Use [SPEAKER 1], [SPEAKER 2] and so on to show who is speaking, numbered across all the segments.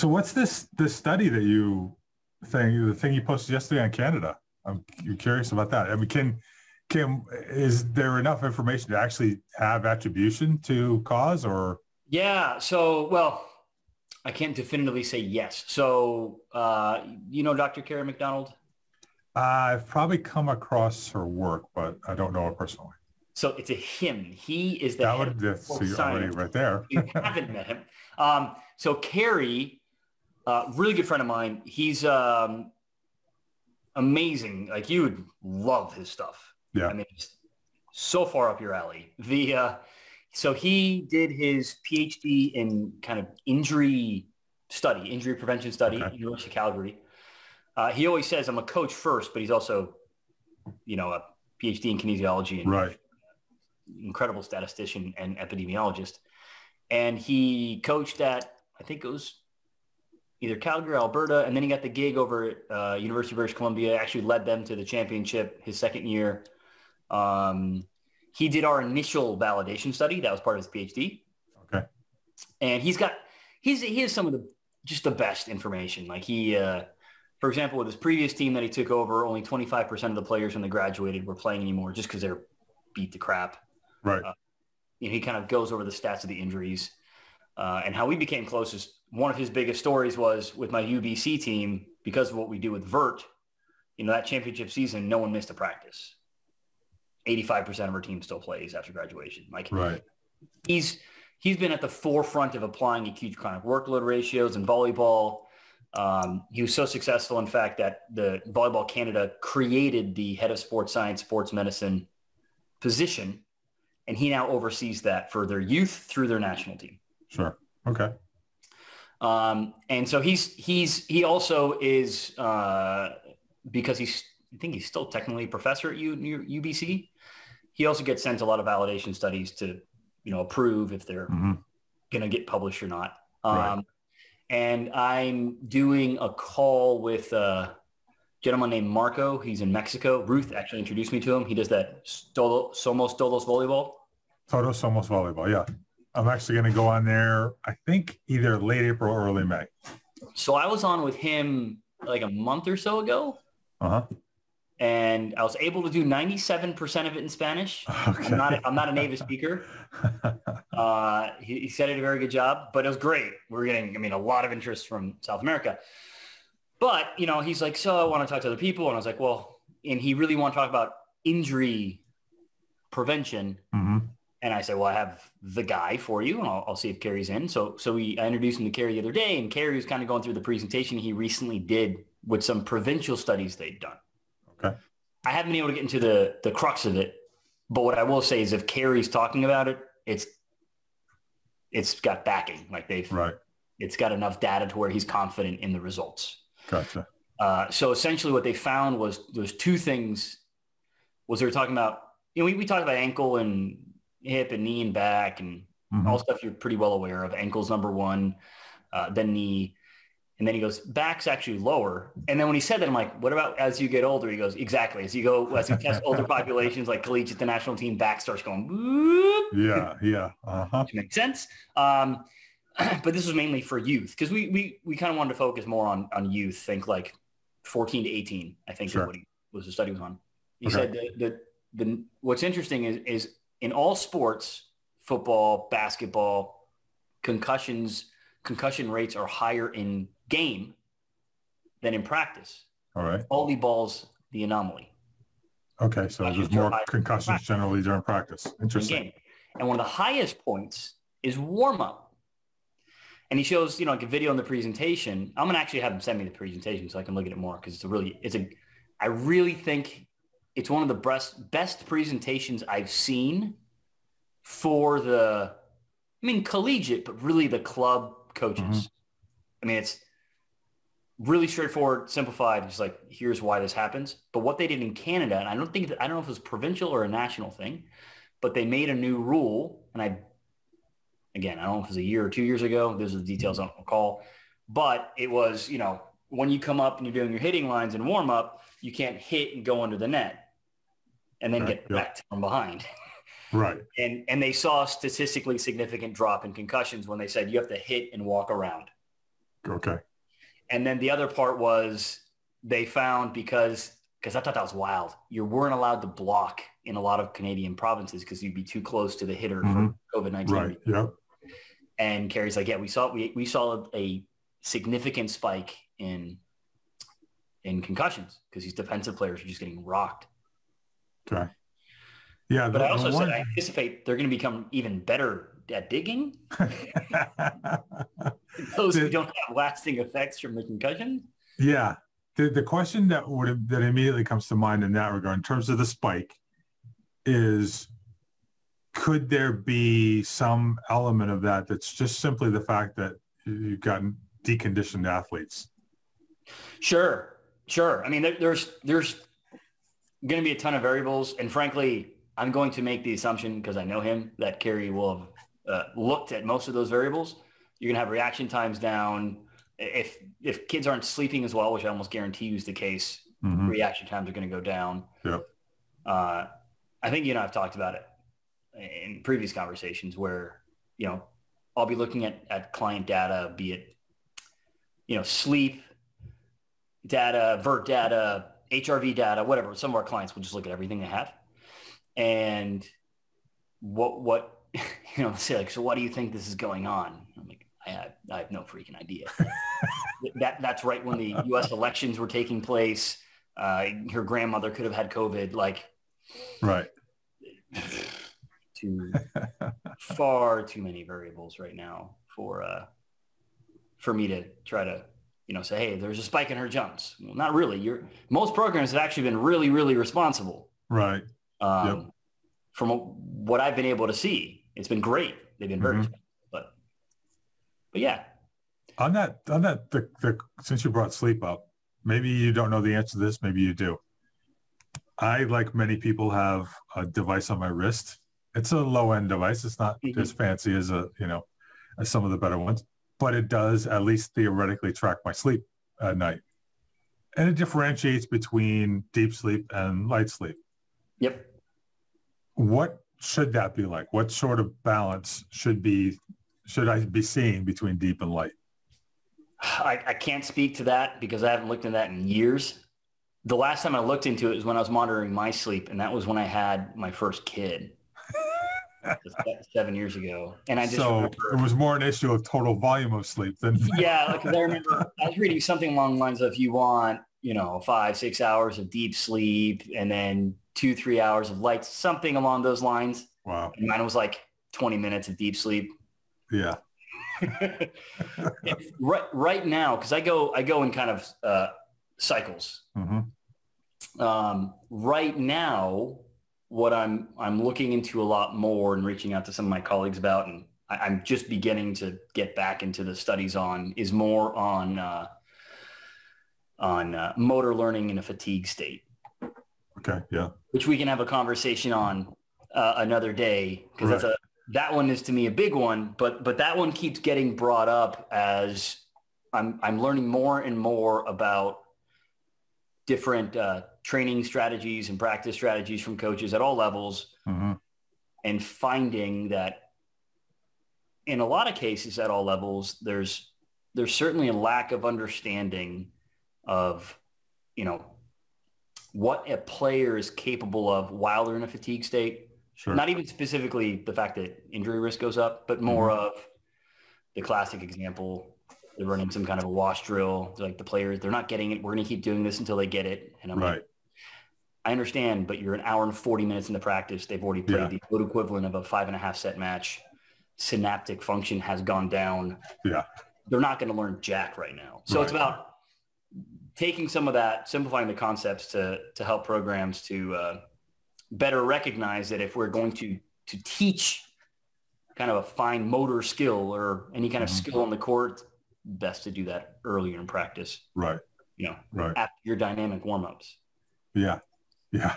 [SPEAKER 1] So what's this this study that you thing the thing you posted yesterday on Canada? I'm curious about that. I mean, can can is there enough information to actually have attribution to cause or?
[SPEAKER 2] Yeah. So well, I can't definitively say yes. So uh, you know Dr. Kerry McDonald.
[SPEAKER 1] I've probably come across her work, but I don't know her personally.
[SPEAKER 2] So it's a him. He is the
[SPEAKER 1] that would that's already right there.
[SPEAKER 2] you haven't met him. Um, so Kerry, uh, really good friend of mine. He's um, amazing. Like you would love his stuff.
[SPEAKER 1] Yeah.
[SPEAKER 2] I mean, so far up your alley. The uh, so he did his PhD in kind of injury study, injury prevention study okay. University of Calgary. Uh, he always says I'm a coach first, but he's also, you know, a PhD in kinesiology and
[SPEAKER 1] right.
[SPEAKER 2] incredible statistician and epidemiologist. And he coached at, I think it was either Calgary, Alberta, and then he got the gig over at uh, University of British Columbia. Actually led them to the championship his second year. Um, he did our initial validation study. That was part of his PhD.
[SPEAKER 1] Okay.
[SPEAKER 2] And he's got he's he has some of the just the best information. Like he, uh, for example, with his previous team that he took over, only 25% of the players when they graduated were playing anymore just because they're beat the crap.
[SPEAKER 1] Right. Uh,
[SPEAKER 2] you know, he kind of goes over the stats of the injuries uh, and how we became closest. One of his biggest stories was with my UBC team because of what we do with Vert. You know, that championship season, no one missed a practice. 85% of our team still plays after graduation. Like
[SPEAKER 1] right.
[SPEAKER 2] he's he's been at the forefront of applying acute chronic workload ratios in volleyball. Um, he was so successful, in fact, that the Volleyball Canada created the head of sports science, sports medicine position, and he now oversees that for their youth through their national team.
[SPEAKER 1] Sure. Okay.
[SPEAKER 2] Um, and so he's he's he also is uh, because he's I think he's still technically a professor at U, UBC. He also gets sent a lot of validation studies to, you know, approve if they're mm-hmm. going to get published or not. Um, right. And I'm doing a call with a gentleman named Marco. He's in Mexico. Ruth actually introduced me to him. He does that Stolo, Somos Todos volleyball.
[SPEAKER 1] Todos Somos volleyball. Yeah. I'm actually going to go on there, I think either late April or early May.
[SPEAKER 2] So I was on with him like a month or so ago.
[SPEAKER 1] Uh-huh
[SPEAKER 2] and I was able to do 97% of it in Spanish. Okay. I'm not, I'm not a native speaker. Uh, he, he, said it a very good job, but it was great. We are getting, I mean, a lot of interest from South America. But, you know, he's like, so I want to talk to other people. And I was like, well, and he really want to talk about injury prevention.
[SPEAKER 1] Mm-hmm.
[SPEAKER 2] And I said, well, I have the guy for you and I'll, I'll see if Kerry's in. So, so we, I introduced him to Kerry the other day and Kerry was kind of going through the presentation he recently did with some provincial studies they'd done.
[SPEAKER 1] Okay.
[SPEAKER 2] I haven't been able to get into the the crux of it, but what I will say is if Kerry's talking about it, it's it's got backing. Like they've
[SPEAKER 1] right.
[SPEAKER 2] It's got enough data to where he's confident in the results.
[SPEAKER 1] Gotcha.
[SPEAKER 2] Uh, so essentially, what they found was there's two things. Was they were talking about you know we, we talked about ankle and hip and knee and back and mm-hmm. all stuff you're pretty well aware of. Ankles number one, uh, then knee. And then he goes, back's actually lower. And then when he said that, I'm like, what about as you get older? He goes, exactly. As you go, as you test older populations like collegiate, the national team back starts going, Whoop.
[SPEAKER 1] yeah, yeah. Uh-huh.
[SPEAKER 2] Which makes sense. Um, but this was mainly for youth because we, we, we kind of wanted to focus more on, on youth, think like 14 to 18, I think sure. what he was the study was on. He okay. said that the, the, what's interesting is, is in all sports, football, basketball, concussions, concussion rates are higher in game than in practice.
[SPEAKER 1] All right.
[SPEAKER 2] Volleyball's the anomaly.
[SPEAKER 1] Okay, so there's more concussions generally during practice. Interesting.
[SPEAKER 2] In and one of the highest points is warm up. And he shows, you know, like a video in the presentation. I'm gonna actually have him send me the presentation so I can look at it more because it's a really, it's a, I really think it's one of the best best presentations I've seen for the, I mean, collegiate, but really the club coaches. Mm-hmm. I mean, it's really straightforward, simplified. Just like here's why this happens. But what they did in Canada, and I don't think that I don't know if it was provincial or a national thing, but they made a new rule. And I, again, I don't know if it was a year or two years ago. Those are the details I don't recall. But it was, you know, when you come up and you're doing your hitting lines and warm up, you can't hit and go under the net and then right. get back from behind.
[SPEAKER 1] Right.
[SPEAKER 2] And and they saw a statistically significant drop in concussions when they said you have to hit and walk around.
[SPEAKER 1] Okay.
[SPEAKER 2] And then the other part was they found because because I thought that was wild. You weren't allowed to block in a lot of Canadian provinces because you'd be too close to the hitter
[SPEAKER 1] Mhm.
[SPEAKER 2] for COVID nineteen.
[SPEAKER 1] Right. Yep.
[SPEAKER 2] And Kerry's like, yeah, we saw we we saw a significant spike in in concussions because these defensive players are just getting rocked.
[SPEAKER 1] Okay. Yeah.
[SPEAKER 2] But
[SPEAKER 1] the-
[SPEAKER 2] I
[SPEAKER 1] the
[SPEAKER 2] also
[SPEAKER 1] one-
[SPEAKER 2] said I anticipate they're going to become even better at digging. Those who don't have lasting effects from the concussion.
[SPEAKER 1] Yeah. The, the question that would that immediately comes to mind in that regard, in terms of the spike, is could there be some element of that that's just simply the fact that you've gotten deconditioned athletes?
[SPEAKER 2] Sure, sure. I mean, there, there's there's going to be a ton of variables, and frankly, I'm going to make the assumption because I know him that Kerry will have uh, looked at most of those variables. You're going to have reaction times down. If if kids aren't sleeping as well, which I almost guarantee you is the case,
[SPEAKER 1] Mhm.
[SPEAKER 2] reaction times are going to go down.
[SPEAKER 1] Yep.
[SPEAKER 2] Uh, I think you and I have talked about it in previous conversations where, you know, I'll be looking at, at client data, be it, you know, sleep data, vert data, HRV data, whatever. Some of our clients will just look at everything they have. And what, what, you know, say like, so what do you think this is going on? I'm like, I have, I have no freaking idea. that that's right when the U.S. elections were taking place. Uh, her grandmother could have had COVID. Like,
[SPEAKER 1] Right.
[SPEAKER 2] too far too many variables right now for uh, for me to try to you know say, hey, there's a spike in her jumps. Well, not really. You're most programs have actually been really really responsible.
[SPEAKER 1] Right.
[SPEAKER 2] Um,
[SPEAKER 1] Yep.
[SPEAKER 2] From what I've been able to see, it's been great. They've been very,
[SPEAKER 1] Mhm.
[SPEAKER 2] responsible. but but yeah,
[SPEAKER 1] On that, on that, the, the, since you brought sleep up, maybe you don't know the answer to this, maybe you do. I, like many people, have a device on my wrist. It's a low-end device. It's not
[SPEAKER 2] Mhm.
[SPEAKER 1] as fancy as a, you know, as some of the better ones, but it does at least theoretically track my sleep at night. And it differentiates between deep sleep and light sleep.
[SPEAKER 2] yep.
[SPEAKER 1] What should that be like? What sort of balance should be, should I be seeing between deep and light?
[SPEAKER 2] I, I can't speak to that because I haven't looked into that in years. The last time I looked into it was when I was monitoring my sleep, and that was when I had my first kid seven years ago. And I just
[SPEAKER 1] so
[SPEAKER 2] remember,
[SPEAKER 1] it was more an issue of total volume of sleep than
[SPEAKER 2] yeah, like 'cause I remember I was reading something along the lines of you want, you know, five, six hours of deep sleep and then two, three hours of light, something along those lines.
[SPEAKER 1] wow.
[SPEAKER 2] And mine was like 20 minutes of deep sleep.
[SPEAKER 1] Yeah.
[SPEAKER 2] Right, right now, because I go, I go in kind of uh, cycles.
[SPEAKER 1] hmm
[SPEAKER 2] um, right now, what I'm I'm looking into a lot more and reaching out to some of my colleagues about, and I, I'm just beginning to get back into the studies on, is more on uh, on uh, motor learning in a fatigue state,
[SPEAKER 1] Okay. Yeah.
[SPEAKER 2] which we can have a conversation on uh, another day because that's a that one is to me a big one, but but that one keeps getting brought up as I'm I'm learning more and more about different uh, training strategies and practice strategies from coaches at all levels
[SPEAKER 1] hmm
[SPEAKER 2] and finding that in a lot of cases at all levels there's there's certainly a lack of understanding of you know what a player is capable of while they're in a fatigue state
[SPEAKER 1] Sure.
[SPEAKER 2] not even specifically the fact that injury risk goes up but more of the classic example they're running some kind of a wash drill like the players they're not getting it we're going to keep doing this until they get it and i'm like
[SPEAKER 1] right.
[SPEAKER 2] I understand, but you're an hour and 40 minutes into practice. They've already played
[SPEAKER 1] Yeah.
[SPEAKER 2] the equivalent of a five and a half set match. Synaptic function has gone down.
[SPEAKER 1] Yeah.
[SPEAKER 2] They're not going to learn jack right now. So it's about taking some of that, simplifying the concepts to, to help programs to uh, better recognize that if we're going to, to teach kind of a fine motor skill or any kind of
[SPEAKER 1] Mhm.
[SPEAKER 2] skill on the court, best to do that earlier in practice,
[SPEAKER 1] Right.
[SPEAKER 2] you know,
[SPEAKER 1] Right.
[SPEAKER 2] after your dynamic warm-ups.
[SPEAKER 1] Yeah. Yeah.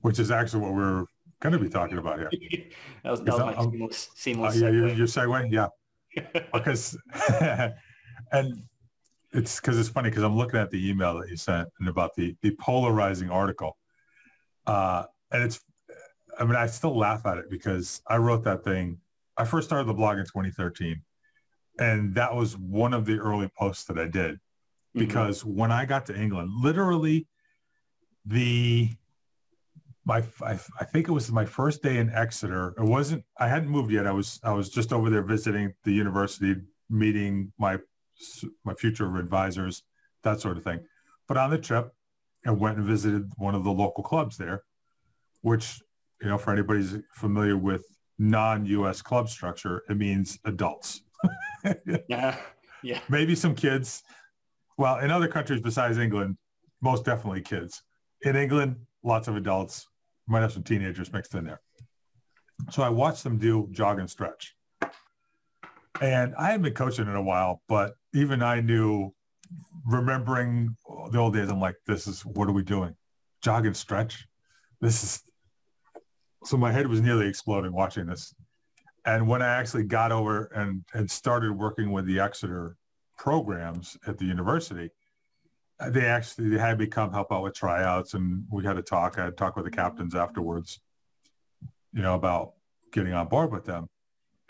[SPEAKER 1] Which is actually what we're going to be talking about here.
[SPEAKER 2] that was, that was my
[SPEAKER 1] I'm-
[SPEAKER 2] seamless,
[SPEAKER 1] Uh, yeah, your,
[SPEAKER 2] segue.
[SPEAKER 1] your segue. Yeah. Because, and it's because it's funny because I'm looking at the email that you sent and about the, the polarizing article. Uh, and it's, I mean, I still laugh at it because I wrote that thing. I first started the blog in 2013 And that was one of the early posts that I did mm-hmm. because mm-hmm. when I got to England, literally the my I, I, think it was my first day in Exeter. It wasn't I hadn't moved yet. I was I was just over there visiting the university, meeting my my future advisors, that sort of thing. But on the trip, I went and visited one of the local clubs there, which you know for anybody's familiar with non-U.S. club structure, it means adults.
[SPEAKER 2] yeah, yeah.
[SPEAKER 1] Maybe some kids. Well, in other countries besides England, most definitely kids. In England, lots of adults, might have some teenagers mixed in there. So I watched them do jog and stretch. And I hadn't been coaching in a while, but even I knew, remembering the old days, I'm like, this is, what are we doing? Jog and stretch? This is, so my head was nearly exploding watching this. And when I actually got over and, and started working with the Exeter programs at the university, they actually they had me come help out with tryouts and we had a talk. I had talked with the captains afterwards, you know, about getting on board with them.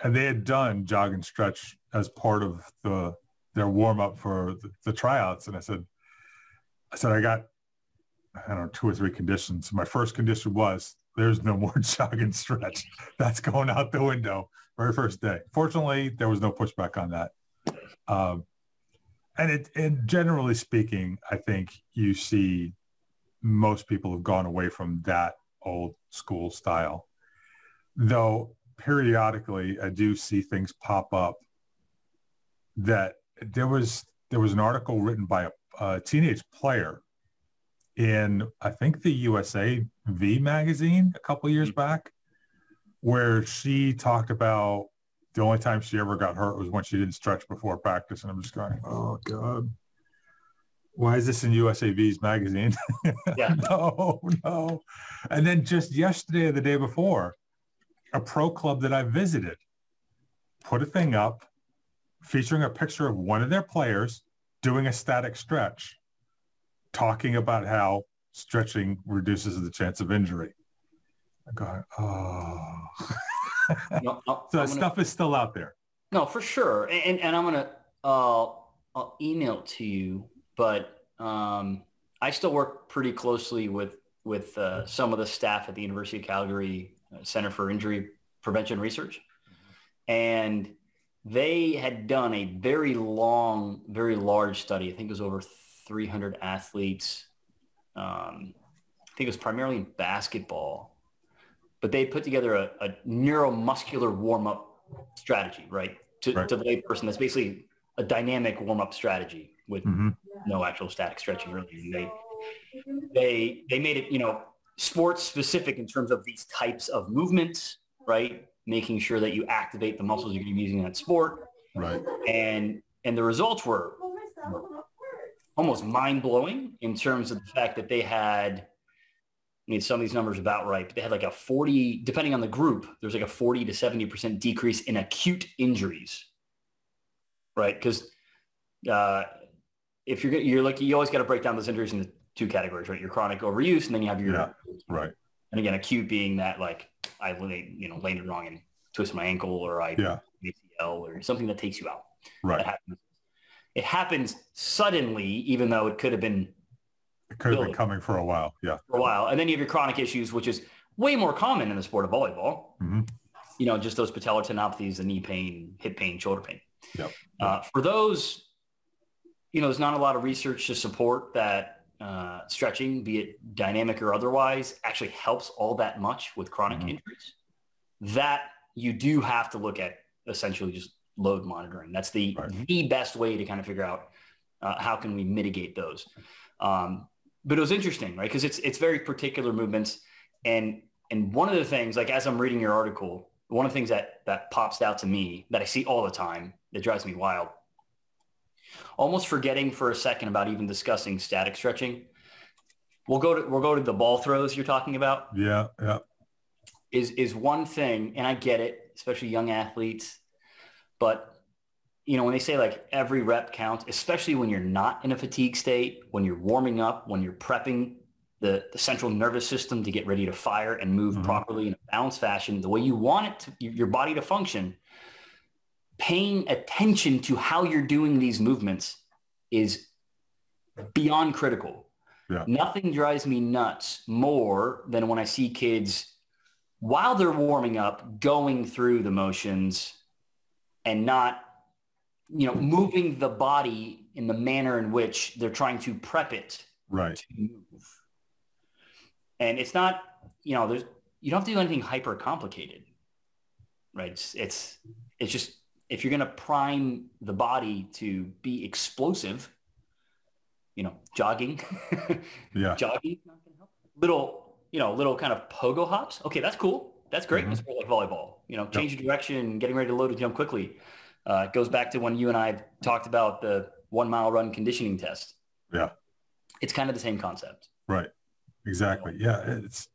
[SPEAKER 1] And they had done jog and stretch as part of the their warm up for the, the tryouts. And I said, I said, I got, I don't know, two or three conditions. My first condition was there's no more jog and stretch. That's going out the window very first day. Fortunately, there was no pushback on that. Um, and it and generally speaking, I think you see most people have gone away from that old school style. Though periodically I do see things pop up that there was there was an article written by a, a teenage player in I think the USA V magazine a couple years mm-hmm. back where she talked about the only time she ever got hurt was when she didn't stretch before practice. And I'm just going, oh God, why is this in USAV's magazine?
[SPEAKER 2] Yeah.
[SPEAKER 1] no, no. And then just yesterday or the day before, a pro club that I visited put a thing up featuring a picture of one of their players doing a static stretch, talking about how stretching reduces the chance of injury. I go, oh. no, so gonna, stuff is still out there.
[SPEAKER 2] No, for sure. And, and I'm going to, uh, I'll email it to you, but um, I still work pretty closely with, with uh, some of the staff at the University of Calgary uh, Center for Injury Prevention Research. And they had done a very long, very large study. I think it was over 300 athletes. Um, I think it was primarily in basketball but they put together a, a neuromuscular warm-up strategy, right? To, right. to the layperson, that's basically a dynamic warm-up strategy with mm-hmm. no actual static stretching really. They, they, they made it, you know, sports specific in terms of these types of movements, right? Making sure that you activate the muscles you're going to be using in that sport.
[SPEAKER 1] Right.
[SPEAKER 2] And, and the results were, were almost mind blowing in terms of the fact that they had I mean, some of these numbers about right, but they had like a 40, depending on the group, there's like a 40 to 70% decrease in acute injuries, right? Because uh, if you're, you're like, you always got to break down those injuries into two categories, right? Your chronic overuse, and then you have your,
[SPEAKER 1] yeah, right.
[SPEAKER 2] And again, acute being that like I, you know, landed wrong and twisted my ankle or I
[SPEAKER 1] yeah.
[SPEAKER 2] ACL or something that takes you out.
[SPEAKER 1] Right.
[SPEAKER 2] Happens. It happens suddenly, even though it could have been
[SPEAKER 1] it could have been coming for a while. Yeah.
[SPEAKER 2] For a while. And then you have your chronic issues, which is way more common in the sport of volleyball.
[SPEAKER 1] Mm-hmm.
[SPEAKER 2] You know, just those patellar tendinopathies, the knee pain, hip pain, shoulder pain.
[SPEAKER 1] Yep.
[SPEAKER 2] Uh, for those, you know, there's not a lot of research to support that uh, stretching, be it dynamic or otherwise, actually helps all that much with chronic mm-hmm. injuries. That you do have to look at essentially just load monitoring. That's the right. the best way to kind of figure out uh, how can we mitigate those. Um, but it was interesting, right? Because it's it's very particular movements, and and one of the things, like as I'm reading your article, one of the things that that pops out to me that I see all the time that drives me wild, almost forgetting for a second about even discussing static stretching. We'll go to we'll go to the ball throws you're talking about.
[SPEAKER 1] Yeah, yeah.
[SPEAKER 2] Is is one thing, and I get it, especially young athletes, but you know, when they say like every rep counts, especially when you're not in a fatigue state, when you're warming up, when you're prepping the, the central nervous system to get ready to fire and move mm-hmm. properly in a balanced fashion, the way you want it to, your body to function, paying attention to how you're doing these movements is beyond critical.
[SPEAKER 1] Yeah.
[SPEAKER 2] Nothing drives me nuts more than when I see kids while they're warming up going through the motions and not you know moving the body in the manner in which they're trying to prep it
[SPEAKER 1] right
[SPEAKER 2] to move. And it's not, you know, there's you don't have to do anything hyper complicated. Right? It's it's it's just if you're going to prime the body to be explosive, you know, jogging,
[SPEAKER 1] yeah,
[SPEAKER 2] jogging, little, you know, little kind of pogo hops. Okay, that's cool. That's great.
[SPEAKER 1] Mhm.
[SPEAKER 2] It's like volleyball. You know, change your direction, getting ready to load a jump quickly. Uh, it goes back to when you and I talked about the one mile run conditioning test.
[SPEAKER 1] Yeah.
[SPEAKER 2] It's kind of the same concept.
[SPEAKER 1] right. Exactly. Yeah, it's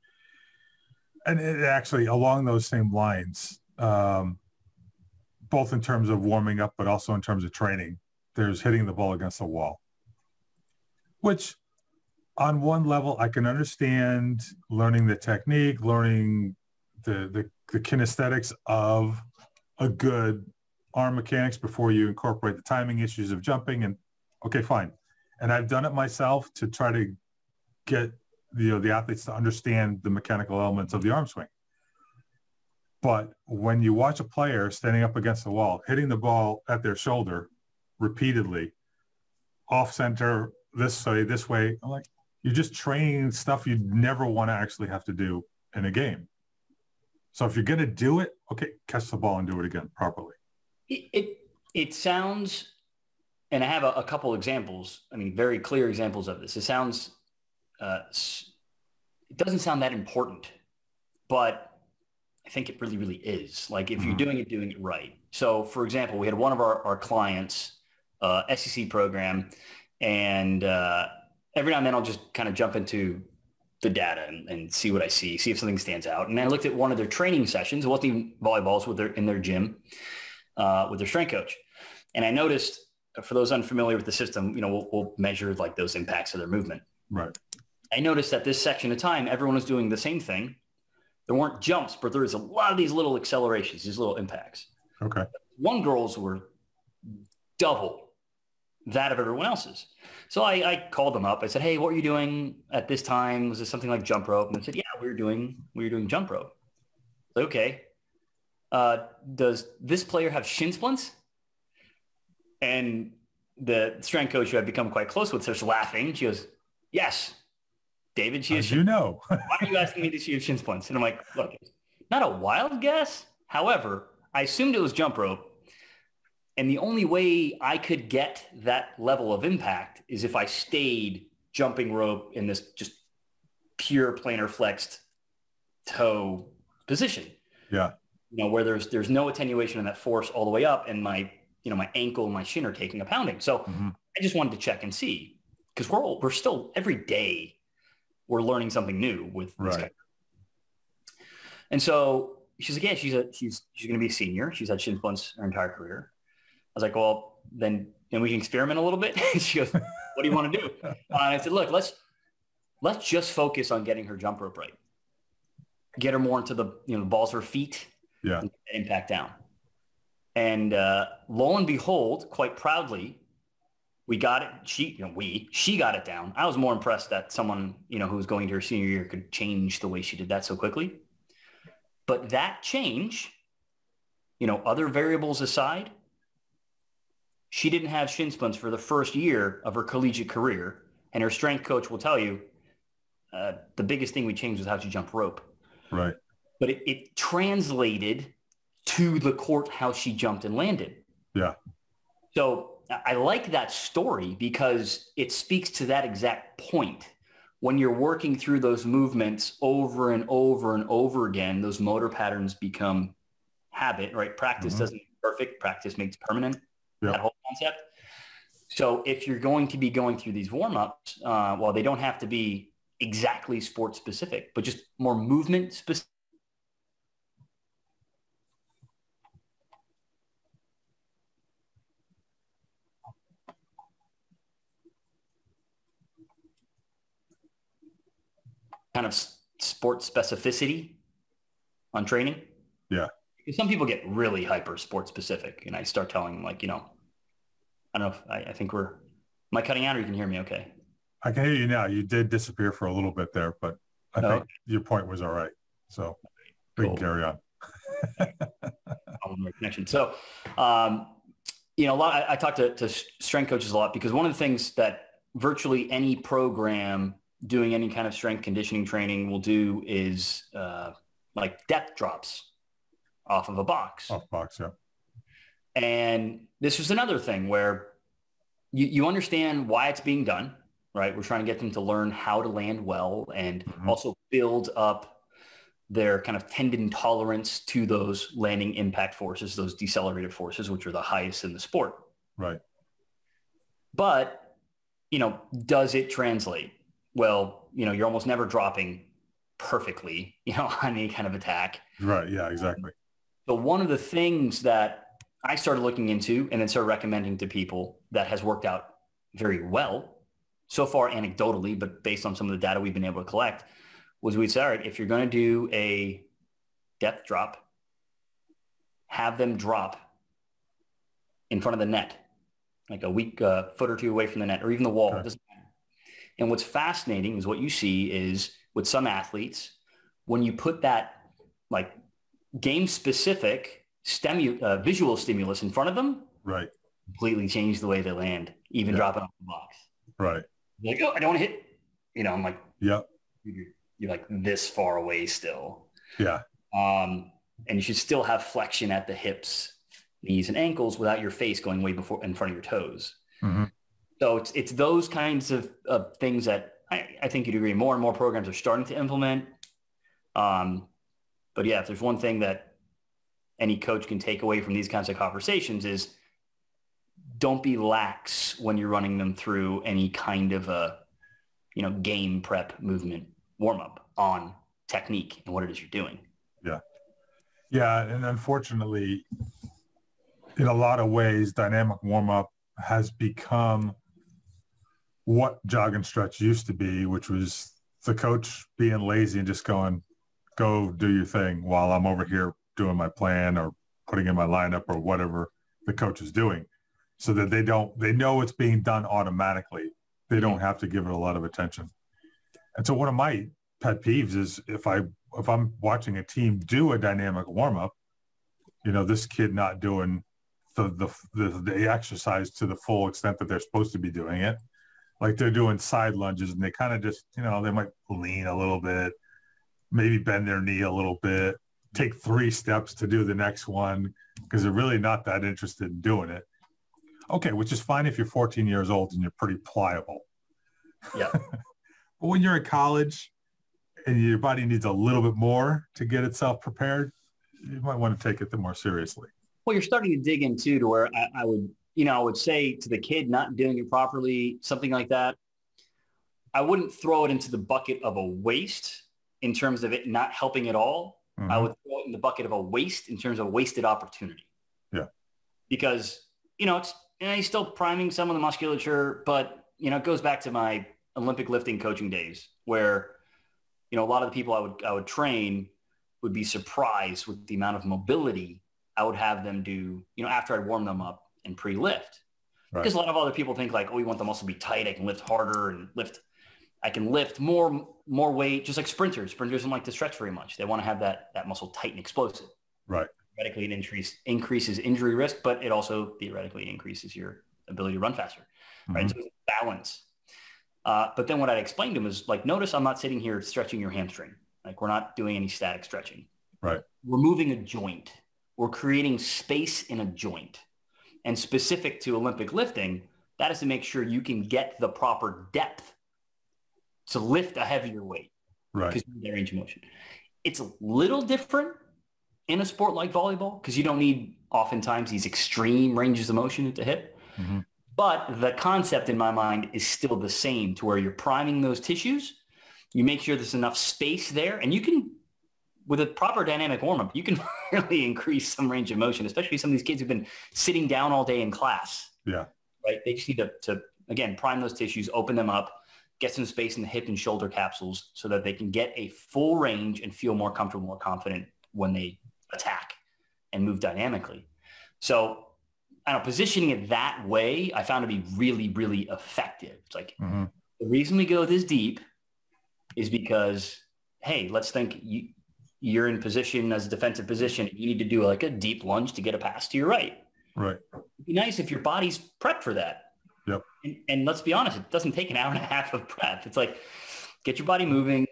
[SPEAKER 1] and it actually along those same lines, um, both in terms of warming up, but also in terms of training. There's hitting the ball against the wall, which on one level I can understand learning the technique, learning the the, the kinesthetics of a good arm mechanics before you incorporate the timing issues of jumping and okay fine. And i've done it myself to try to get you know the athletes to understand the mechanical elements of the arm swing. But when you watch a player standing up against the wall hitting the ball at their shoulder repeatedly off center this way this way i'm like you're just training stuff you'd never want to actually have to do in a game. So if you're going to do it okay catch the ball and do it again properly
[SPEAKER 2] It, it, it sounds, and I have a, a couple examples, I mean, very clear examples of this. It sounds, uh, it doesn't sound that important, but I think it really, really is. Like if you're
[SPEAKER 1] Mhm.
[SPEAKER 2] doing it, doing it right. So for example, we had one of our, our clients, uh, SEC program, and uh, every now and then I'll just kind of jump into the data and, and see what I see, see if something stands out. And I looked at one of their training sessions. It wasn't even volleyballs with their in their gym uh, with their strength coach. And I noticed, uh, for those unfamiliar with the system, you know, we'll, we'll measure like those impacts of their movement.
[SPEAKER 1] right
[SPEAKER 2] I noticed that this section of time, everyone was doing the same thing. There weren't jumps, but there was a lot of these little accelerations, these little impacts.
[SPEAKER 1] okay
[SPEAKER 2] One girl's were double that of everyone else's. So I, I called them up. I said, "Hey, what were you doing at this time? Was it something like jump rope?" And they said, "Yeah, we were doing we were doing jump rope." Okay. Uh, does this player have shin splints? And the strength coach who I've become quite close with starts laughing. She goes, "Yes, David, she has
[SPEAKER 1] you know
[SPEAKER 2] why are you asking me to see if shin splints? And I'm like, look, not a wild guess. However, I assumed it was jump rope. And the only way I could get that level of impact is if I stayed jumping rope in this just pure plantar flexed toe position.
[SPEAKER 1] yeah
[SPEAKER 2] You know, where there's there's no attenuation in that force all the way up and my, you know, my ankle and my shin are taking a pounding. So
[SPEAKER 1] Mhm.
[SPEAKER 2] I just wanted to check and see because we're all, we're still every day we're learning something new with this
[SPEAKER 1] Right.
[SPEAKER 2] guy. And so she's like, yeah, she's a she's she's going to be a senior. She's had shin splints her entire career. I was like, well, then then we can experiment a little bit. she goes, what do you want to do? Uh, and I said, look, let's let's just focus on getting her jump rope right. Get her more into the you know the balls of her feet
[SPEAKER 1] yeah
[SPEAKER 2] impact down. And uh, lo and behold, quite proudly, we got it. She, you know, we, she got it down. I was more impressed that someone, you know, who was going to her senior year could change the way she did that so quickly. But that change, you know, other variables aside, she didn't have shin splints for the first year of her collegiate career. And her strength coach will tell you uh, the biggest thing we changed was how she jumped rope
[SPEAKER 1] right
[SPEAKER 2] but it, it translated to the court how she jumped and landed.
[SPEAKER 1] Yeah.
[SPEAKER 2] So I like that story because it speaks to that exact point. When you're working through those movements over and over and over again, those motor patterns become habit, right? Practice
[SPEAKER 1] Mhm.
[SPEAKER 2] doesn't make perfect. Practice makes permanent.
[SPEAKER 1] Yeah.
[SPEAKER 2] That whole concept. So if you're going to be going through these warm-ups, uh, well, they don't have to be exactly sport specific, but just more movement specific. Kind of s- sport specificity on training.
[SPEAKER 1] Yeah.
[SPEAKER 2] some people get really hyper sport specific and I start telling them like, you know, I don't know if I, I think we're, am I cutting out or you can hear me okay?
[SPEAKER 1] I can hear you now. You did disappear for a little bit there, but I think your point was all right. So we can carry on.
[SPEAKER 2] connection. So, um, you know, a lot, I, I talk to, to strength coaches a lot because one of the things that virtually any program doing any kind of strength conditioning training will do is uh, like depth drops off of a box.
[SPEAKER 1] Off box, yeah.
[SPEAKER 2] And this was another thing where you, you understand why it's being done, right? We're trying to get them to learn how to land well and mm-hmm. also build up their kind of tendon tolerance to those landing impact forces, those decelerated forces, which are the highest in the sport.
[SPEAKER 1] Right.
[SPEAKER 2] But, you know, does it translate? Well, you know, you're almost never dropping perfectly, you know, on any kind of attack.
[SPEAKER 1] Right. Yeah, exactly.
[SPEAKER 2] So one of the things that I started looking into and then started recommending to people that has worked out very well so far anecdotally, but based on some of the data we've been able to collect was we'd say, all right, if you're going to do a depth drop, have them drop in front of the net, like a weak uh, foot or two away from the net or even the wall. Okay. And what's fascinating is what you see is with some athletes, when you put that like game specific stimu- uh, visual stimulus in front of them,
[SPEAKER 1] right,
[SPEAKER 2] completely change the way they land, even yeah. dropping off the box.
[SPEAKER 1] Right.
[SPEAKER 2] Like, oh, I don't want to hit. You know, I'm like,
[SPEAKER 1] yep
[SPEAKER 2] you're like this far away still.
[SPEAKER 1] Yeah.
[SPEAKER 2] Um, and you should still have flexion at the hips, knees, and ankles without your face going way before in front of your toes. Mm-hmm. So it's it's those kinds of, of things that I, I think you'd agree more and more programs are starting to implement. Um, but yeah, if there's one thing that any coach can take away from these kinds of conversations is don't be lax when you're running them through any kind of a you know game prep movement warm up on technique and what it is you're doing.
[SPEAKER 1] Yeah. Yeah. And unfortunately, in a lot of ways, dynamic warm up has become what jog and stretch used to be, which was the coach being lazy and just going, go do your thing while I'm over here doing my plan or putting in my lineup or whatever the coach is doing so that they don't, they know it's being done automatically. They mm-hmm. don't have to give it a lot of attention. And so one of my pet peeves is if I if I'm watching a team do a dynamic warm up, you know, this kid not doing the, the the the exercise to the full extent that they're supposed to be doing it. Like they're doing side lunges and they kind of just, you know, they might lean a little bit, maybe bend their knee a little bit, take three steps to do the next one because they're really not that interested in doing it. Okay, which is fine if you're 14 years old and you're pretty pliable.
[SPEAKER 2] Yeah.
[SPEAKER 1] But when you're in college and your body needs a little bit more to get itself prepared, you might want to take it the more seriously.
[SPEAKER 2] Well, you're starting to dig into to where I, I would, you know, I would say to the kid not doing it properly, something like that. I wouldn't throw it into the bucket of a waste in terms of it not helping at all. Mm-hmm. I would throw it in the bucket of a waste in terms of wasted opportunity.
[SPEAKER 1] Yeah.
[SPEAKER 2] Because, you know, it's, you know, he's still priming some of the musculature, but, you know, it goes back to my Olympic lifting coaching days where, you know, a lot of the people I would, I would train would be surprised with the amount of mobility I would have them do, you know, after I'd warm them up and pre-lift. Right. Because a lot of other people think like, oh, we want the muscle to be tight. I can lift harder and lift. I can lift more more weight, just like sprinters. Sprinters don't like to stretch very much. They want to have that that muscle tight and explosive.
[SPEAKER 1] Right.
[SPEAKER 2] Theoretically, it increase, increases injury risk, but it also theoretically increases your ability to run faster. Mm-hmm. Right. So balance. Uh, but then what I'd explain to him is like, notice I'm not sitting here stretching your hamstring. Like we're not doing any static stretching.
[SPEAKER 1] Right.
[SPEAKER 2] We're moving a joint. We're creating space in a joint. And specific to Olympic lifting, that is to make sure you can get the proper depth to lift a heavier weight.
[SPEAKER 1] Right.
[SPEAKER 2] Because you range of motion. It's a little different in a sport like volleyball because you don't need oftentimes these extreme ranges of motion at the hip. Mm-hmm. But the concept in my mind is still the same to where you're priming those tissues. You make sure there's enough space there and you can, with a proper dynamic warm-up, you can really increase some range of motion, especially some of these kids who've been sitting down all day in class.
[SPEAKER 1] Yeah.
[SPEAKER 2] Right. They just need to, to again, prime those tissues, open them up, get some space in the hip and shoulder capsules so that they can get a full range and feel more comfortable, more confident when they attack. and move dynamically. So I don't know, positioning it that way, I found to be really, really effective. It's like mm-hmm. the reason we go this deep is because, hey, let's think you, you're in position as a defensive position. You need to do like a deep lunge to get a pass to your right.
[SPEAKER 1] Right.
[SPEAKER 2] It'd be nice if your body's prepped for that.
[SPEAKER 1] Yep.
[SPEAKER 2] And, and let's be honest, it doesn't take an hour and a half of prep. It's like get your body moving,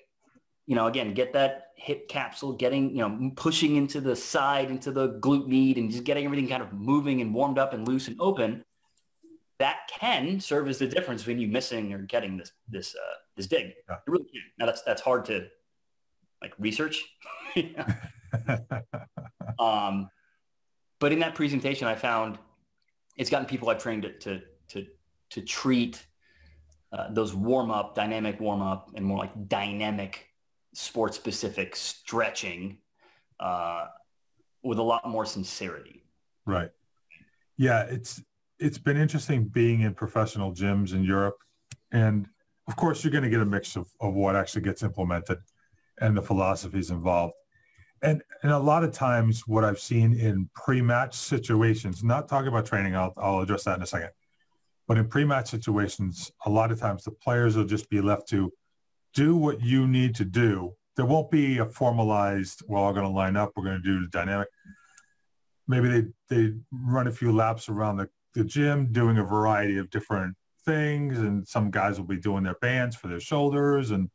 [SPEAKER 2] you know, again, get that hip capsule, getting, you know, pushing into the side, into the glute med and just getting everything kind of moving and warmed up and loose and open. That can serve as the difference between you missing or getting this, this, uh, this dig. Yeah. It really can. Now that's, that's hard to like research. um, but in that presentation, I found it's gotten people I've trained to, to, to, to treat uh, those warm up, dynamic warm up and more like dynamic sport specific stretching uh, with a lot more sincerity.
[SPEAKER 1] Right. Yeah, it's it's been interesting being in professional gyms in Europe, and of course you're going to get a mix of, of what actually gets implemented and the philosophies involved. And and a lot of times what I've seen in pre-match situations, not talking about training, I'll I'll address that in a second. But in pre-match situations, a lot of times the players will just be left to do what you need to do. There won't be a formalized, we're all going to line up, we're going to do the dynamic. Maybe they, they run a few laps around the, the gym doing a variety of different things. And some guys will be doing their bands for their shoulders. And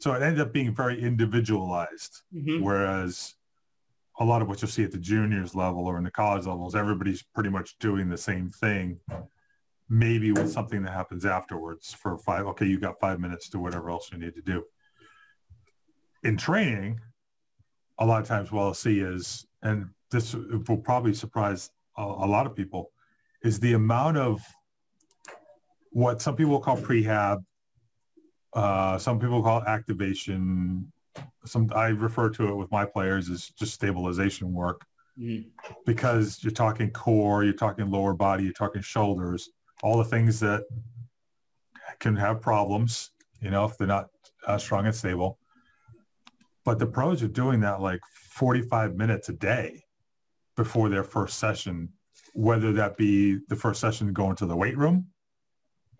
[SPEAKER 1] so it ended up being very individualized. Mm-hmm. Whereas a lot of what you'll see at the juniors level or in the college levels, everybody's pretty much doing the same thing maybe with something that happens afterwards for five, okay, you got five minutes to whatever else you need to do. In training, a lot of times what I'll see is, and this will probably surprise a, a lot of people, is the amount of what some people call prehab, uh, some people call it activation. Some I refer to it with my players as just stabilization work mm-hmm. because you're talking core, you're talking lower body, you're talking shoulders, all the things that can have problems, you know, if they're not uh, strong and stable. But the pros are doing that like 45 minutes a day before their first session, whether that be the first session going to the weight room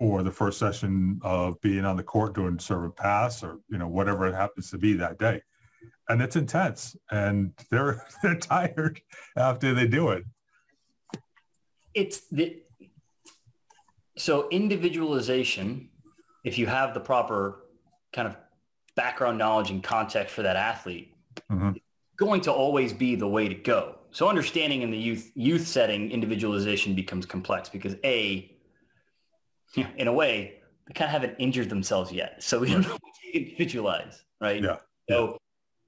[SPEAKER 1] or the first session of being on the court doing serve and pass or, you know, whatever it happens to be that day. And it's intense and they're, they're tired after they do it.
[SPEAKER 2] It's the, so individualization, if you have the proper kind of background knowledge and context for that athlete, mm-hmm. going to always be the way to go. So understanding in the youth youth setting, individualization becomes complex because a, in a way, they kind of haven't injured themselves yet, so we don't know to individualize, right?
[SPEAKER 1] Yeah.
[SPEAKER 2] So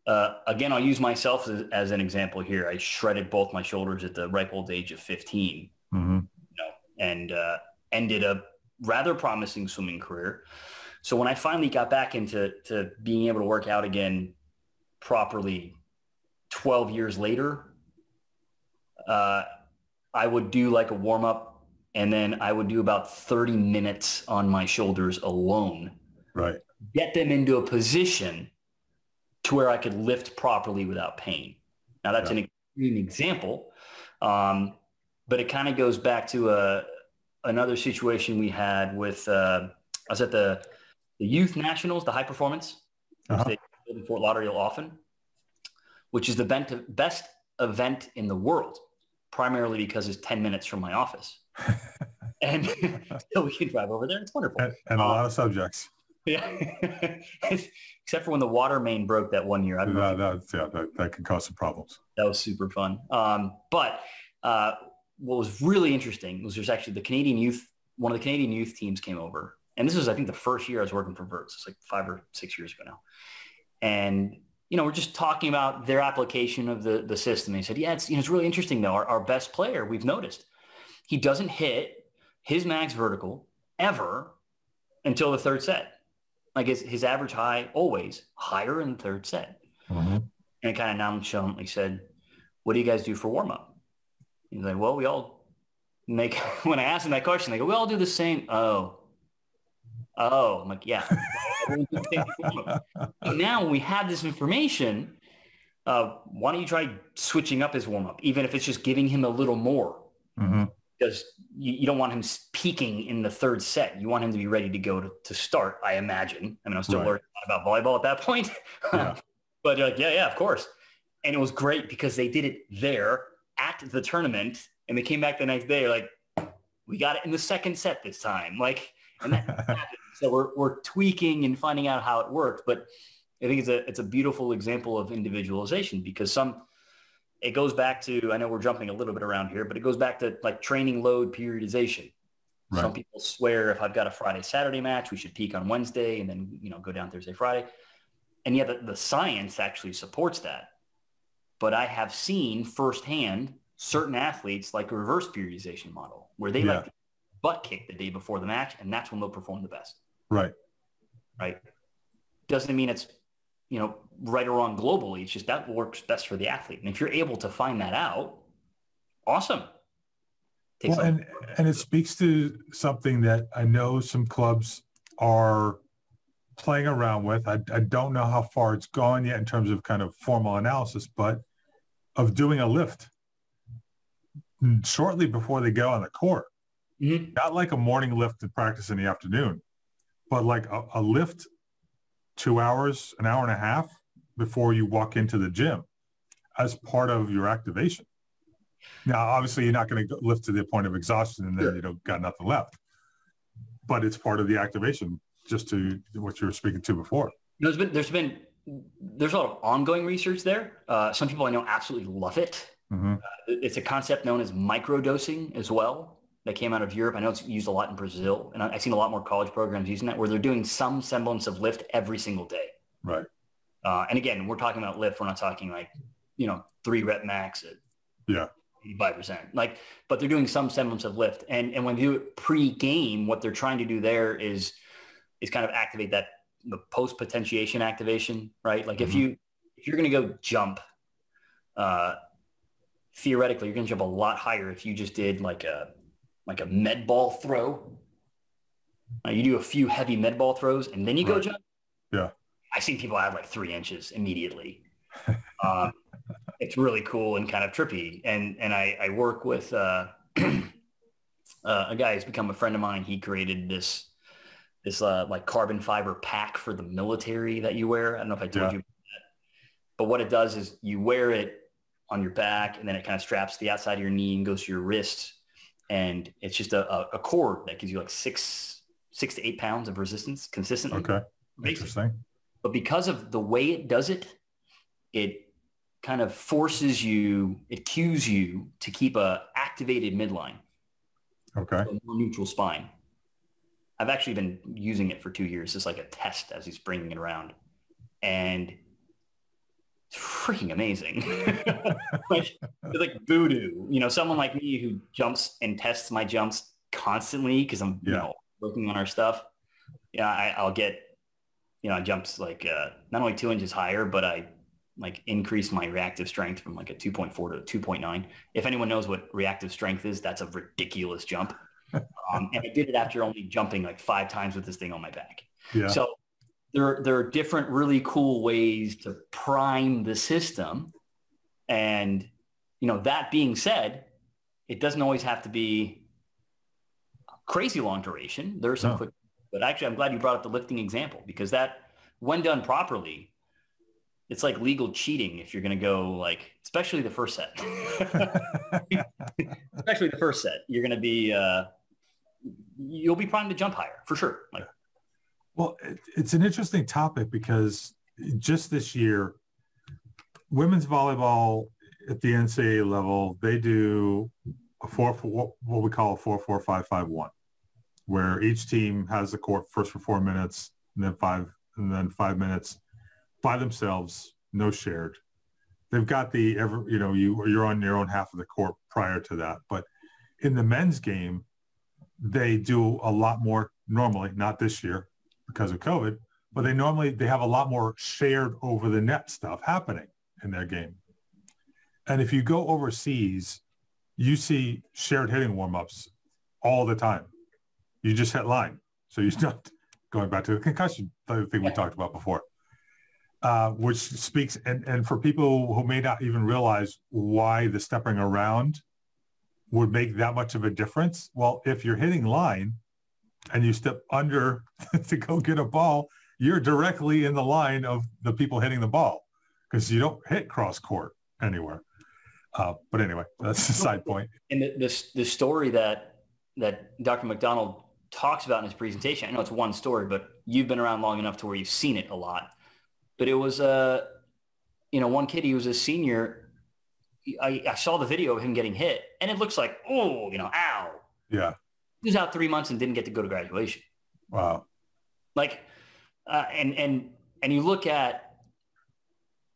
[SPEAKER 2] uh, again, I'll use myself as, as, an example here. I shredded both my shoulders at the ripe old age of 15. Mm-hmm. You know, and uh, ended a rather promising swimming career. So when I finally got back into to being able to work out again properly 12 years later, uh, I would do like a warm up and then I would do about 30 minutes on my shoulders alone.
[SPEAKER 1] Right.
[SPEAKER 2] Get them into a position to where I could lift properly without pain. Now that's yeah. an extreme example, um, but it kind of goes back to a, another situation we had with uh, I was at the the youth nationals, the high performance, uh-huh. they in Fort Lauderdale often, which is the best, best event in the world, primarily because it's 10 minutes from my office. and so we can drive over there. It's wonderful.
[SPEAKER 1] And, and a um, lot of subjects.
[SPEAKER 2] Yeah. Except for when the water main broke that one year. I don't
[SPEAKER 1] that, know. That, yeah, that, that could cause some problems.
[SPEAKER 2] That was super fun. Um, but uh, what was really interesting was there's actually the Canadian youth, one of the Canadian youth teams came over. And this was, I think, the first year I was working for Verts. It's like five or six years ago now. And, you know, we're just talking about their application of the, the system. They said, yeah, it's, you know, it's really interesting though. Our, our best player, we've noticed, he doesn't hit his max vertical ever until the third set. Like his, his average high always higher in the third set. Mm-hmm. And kind of nonchalantly said, what do you guys do for warm up? He's like, well, we all make, when I asked him that question, they go, we all do the same. Oh, oh, I'm like, yeah. now when we have this information, uh, why don't you try switching up his warm up, even if it's just giving him a little more?
[SPEAKER 1] Mm-hmm.
[SPEAKER 2] Because you, you, don't want him peaking in the third set. You want him to be ready to go to, to start, I imagine. I mean, I'm still right. learning about volleyball at that point. Yeah. but you're like, yeah, yeah, of course. And it was great because they did it there at the tournament and they came back the next day like, we got it in the second set this time. Like, and that so we're, we're tweaking and finding out how it works. But I think it's a, it's a beautiful example of individualization because some, it goes back to, I know we're jumping a little bit around here, but it goes back to like training load periodization. Right. Some people swear if I've got a Friday, Saturday match, we should peak on Wednesday and then, you know, go down Thursday, Friday. And yet the, the science actually supports that. But I have seen firsthand certain athletes like a reverse periodization model where they yeah. like butt kick the day before the match and that's when they'll perform the best.
[SPEAKER 1] Right.
[SPEAKER 2] Right. Doesn't mean it's, you know, right or wrong globally. It's just that works best for the athlete. And if you're able to find that out, awesome.
[SPEAKER 1] well, and, and it speaks to something that I know some clubs are playing around with. I, I don't know how far it's gone yet in terms of kind of formal analysis, but of doing a lift shortly before they go on the court. Mm-hmm. Not like a morning lift to practice in the afternoon, but like a, a lift two hours, an hour and a half before you walk into the gym as part of your activation. Now, obviously, you're not going to lift to the point of exhaustion and then sure. you don't got nothing left. But it's part of the activation, just to what you were speaking to before.
[SPEAKER 2] There's been there's been there's a lot of ongoing research there. Uh, some people I know absolutely love it. Mm-hmm. Uh, it's a concept known as microdosing as well that came out of Europe. I know it's used a lot in Brazil, and I've seen a lot more college programs using that where they're doing some semblance of lift every single day.
[SPEAKER 1] Right.
[SPEAKER 2] Uh, and again, we're talking about lift. We're not talking like, you know, three rep max at
[SPEAKER 1] yeah.
[SPEAKER 2] 85%. Like, but they're doing some semblance of lift. And, and when you do it pre-game, what they're trying to do there is, is kind of activate that, the post potentiation activation, right? Like mm-hmm. if you, if you're going to go jump, uh, theoretically, you're going to jump a lot higher if you just did like a, like a med ball throw. You do a few heavy med ball throws and then you right. go jump.
[SPEAKER 1] Yeah.
[SPEAKER 2] I've seen people add like three inches immediately. um, it's really cool and kind of trippy. And and I, I work with uh, uh, a guy who's become a friend of mine. He created this this uh, like carbon fiber pack for the military that you wear. I don't know if I told yeah. you, that. but what it does is you wear it on your back and then it kind of straps the outside of your knee and goes to your wrist and it's just a, a, a cord that gives you like six six to eight pounds of resistance consistently.
[SPEAKER 1] Okay, interesting.
[SPEAKER 2] But because of the way it does it, it kind of forces you, it cues you to keep a activated midline.
[SPEAKER 1] Okay. A
[SPEAKER 2] more neutral spine. I've actually been using it for two years as like a test as he's bringing it around. And freaking amazing. like, it's like voodoo. You know, someone like me who jumps and tests my jumps constantly because I'm, yeah. you know, working on our stuff. Yeah, I, I'll get, you know, I jumps like uh, not only two inches higher, but I like increase my reactive strength from like a 2.4 to 2.9. If anyone knows what reactive strength is, that's a ridiculous jump. Um, and I did it after only jumping like five times with this thing on my back. Yeah. So there, there are different really cool ways to prime the system. And, you know, that being said, it doesn't always have to be crazy long duration. There are some no. quick, but actually I'm glad you brought up the lifting example because that, when done properly, it's like legal cheating if you're going to go like, especially the first set, especially the first set, you're going to be, uh, you'll be primed to jump higher for sure. Like,
[SPEAKER 1] well, it's an interesting topic because just this year, women's volleyball at the NCAA level, they do a four, what we call a four, four, five, five, one, where each team has the court first for four minutes, and then five, and then five minutes by themselves, no shared. They've got the ever, you know, you you're on your own half of the court prior to that, but in the men's game, they do a lot more normally, not this year, because of COVID, but they normally they have a lot more shared over the net stuff happening in their game. And if you go overseas, you see shared hitting warm-ups all the time. You just hit line. So you're not going back to the concussion thing we talked about before. uh, which speaks and, and for people who may not even realize why the stepping around would make that much of a difference. Well, if you're hitting line and you step under to go get a ball, you're directly in the line of the people hitting the ball because you don't hit cross court anywhere. Uh, but anyway, that's a side point.
[SPEAKER 2] And the, the, the story that that Dr. McDonald talks about in his presentation, I know it's one story, but you've been around long enough to where you've seen it a lot. But it was, uh, you know, one kid, he was a senior. I, I saw the video of him getting hit and it looks like, oh, you know, ow.
[SPEAKER 1] Yeah.
[SPEAKER 2] He was out three months and didn't get to go to graduation.
[SPEAKER 1] Wow.
[SPEAKER 2] Like, uh, and, and, and you look at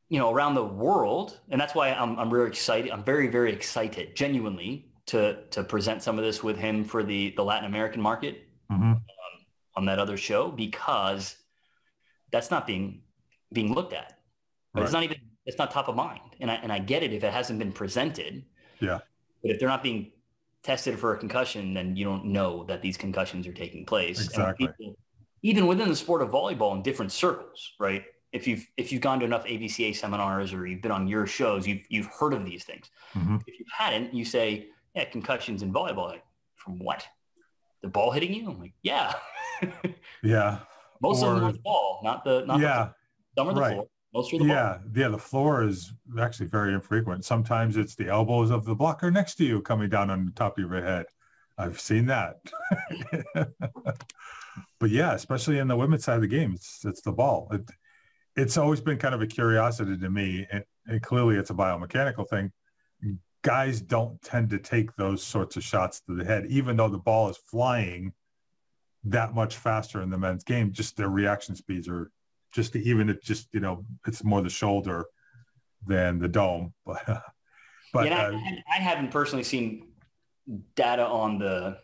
[SPEAKER 2] you know, around the world. And that's why I'm, I'm really excited. I'm very, very excited, genuinely, to, to present some of this with him for the, the Latin American market mm-hmm. um, on that other show, because that's not being, being looked at. Right. It's not even, it's not top of mind. And I, and I get it if it hasn't been presented.
[SPEAKER 1] Yeah.
[SPEAKER 2] But if they're not being tested for a concussion, then you don't know that these concussions are taking place.
[SPEAKER 1] Exactly.
[SPEAKER 2] People, even within the sport of volleyball in different circles, right? if you've if you've gone to enough AVCA seminars or you've been on your shows, you've you've heard of these things. Mm-hmm. If you hadn't, you say, yeah, concussions in volleyball. Like, from what? The ball hitting you? I'm like, yeah.
[SPEAKER 1] yeah.
[SPEAKER 2] Most or, of them are the ball, not the not
[SPEAKER 1] yeah.
[SPEAKER 2] The, some are the
[SPEAKER 1] right.
[SPEAKER 2] floor. Most are the
[SPEAKER 1] yeah, ball. Yeah, the floor is actually very infrequent. Sometimes it's the elbows of the blocker next to you coming down on the top of your head. I've seen that. but yeah, especially in the women's side of the game, it's it's the ball. It, it's always been kind of a curiosity to me, and, and clearly it's a biomechanical thing. Guys don't tend to take those sorts of shots to the head, even though the ball is flying that much faster in the men's game. Just their reaction speeds are just even it just you know it's more the shoulder than the dome. But but
[SPEAKER 2] yeah, uh, I, I haven't personally seen data on the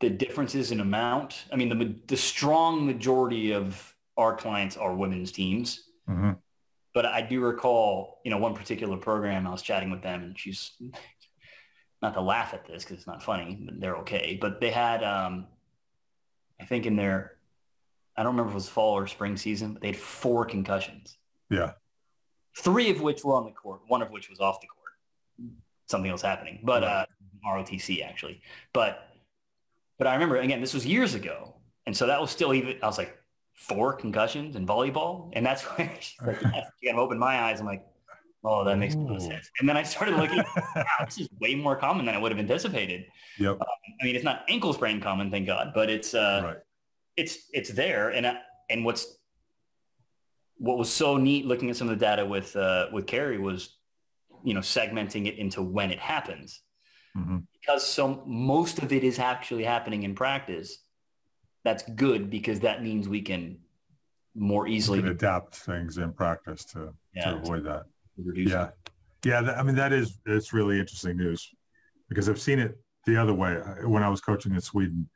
[SPEAKER 2] the differences in amount. I mean, the the strong majority of our clients are women's teams. Mm-hmm. But I do recall, you know, one particular program, I was chatting with them and she's not to laugh at this because it's not funny, but they're okay. But they had, um, I think in their, I don't remember if it was fall or spring season, but they had four concussions.
[SPEAKER 1] Yeah.
[SPEAKER 2] Three of which were on the court, one of which was off the court. Something else happening, but right. uh, ROTC actually. But, but I remember, again, this was years ago. And so that was still even, I was like, four concussions in volleyball. And that's when she's like, yes. she kind of opened my eyes. I'm like, oh, that makes no sense. And then I started looking, wow, this is way more common than I would have anticipated.
[SPEAKER 1] Yep. Um,
[SPEAKER 2] I mean, it's not ankle sprain common, thank God, but it's, uh, right. It's, it's there. And, uh, and what's, what was so neat looking at some of the data with, uh, with Kerry was, you know, segmenting it into when it happens. Mm-hmm. Because so most of it is actually happening in practice that's good because that means we can more easily
[SPEAKER 1] adapt things in practice to, yeah, to avoid that. Yeah. Yeah. That, I mean, that is, it's really interesting news because I've seen it the other way. When I was coaching in Sweden,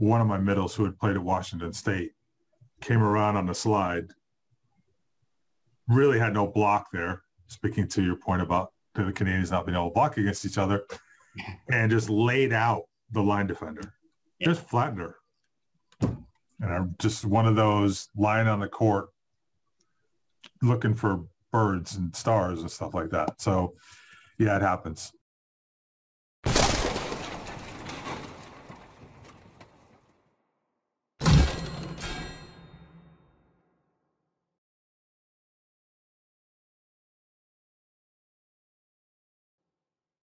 [SPEAKER 1] one of my middles who had played at Washington State came around on the slide, really had no block there, speaking to your point about the Canadians not being able to block against each other, and just laid out the line defender, yeah. just flattened her and I'm just one of those lying on the court looking for birds and stars and stuff like that. So yeah, it happens.